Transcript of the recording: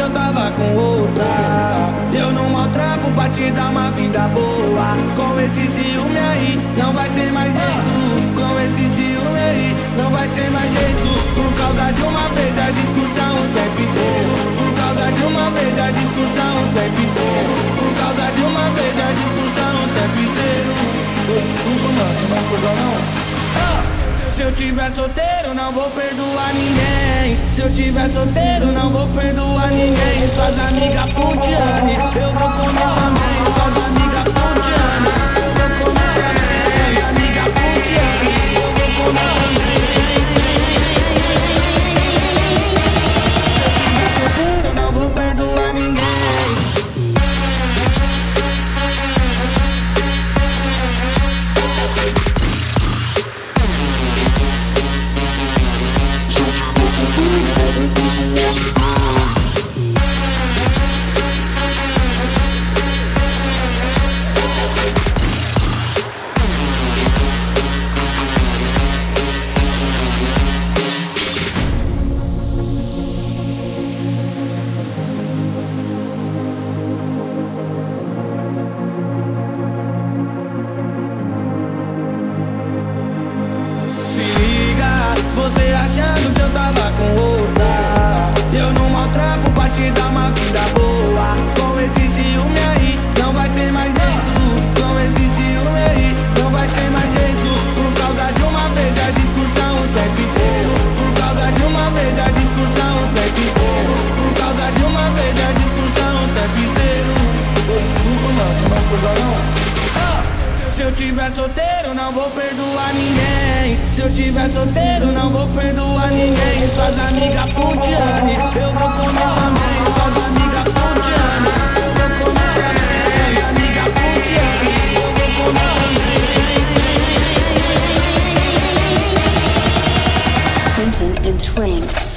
eu tava com outra. Eu não maltrapo pra te dar uma vida boa. Com esse ciúme aí, não vai ter mais jeito. Com esse ciúme aí, não vai ter mais jeito. Por causa de uma vez a discussão o tempo inteiro. Por causa de uma vez a discussão o tempo inteiro. Por causa de uma vez a discussão o tempo inteiro. Desculpa, mano, você não acordou não? Se eu tiver solteiro, não vou perdoar ninguém. Eu tiver solteiro, não vou perdoar ninguém. Suas amigas putiane, eu vou comer liga, você achando tiver solteiro, não vou perdoar ninguém. Se eu tiver solteiro, não vou perdoar ninguém. Suas amigas putiane, eu vou comer também. Suas amigas putiane, eu vou comer também. Suas amigas putiane, eu vou comer também. Quentin and Twinks.